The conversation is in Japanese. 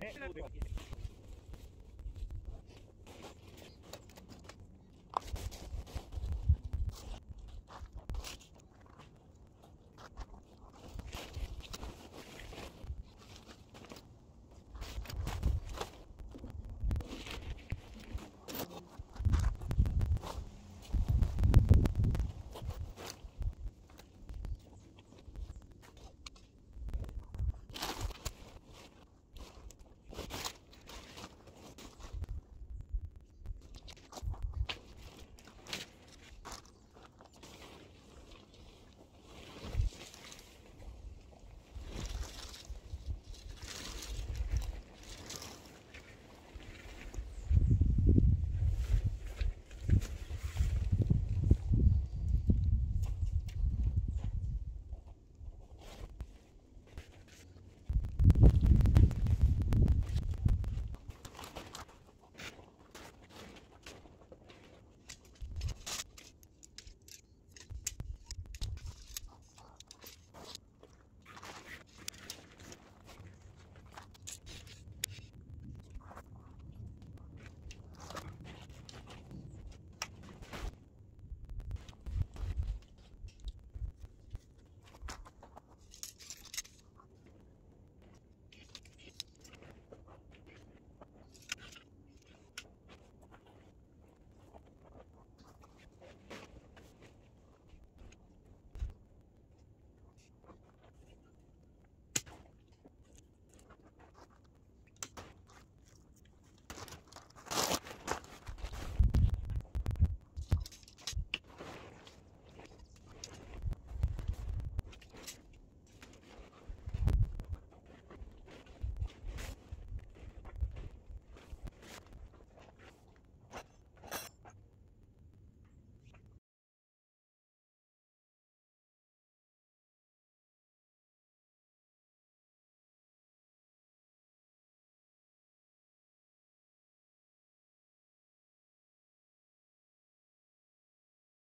ね。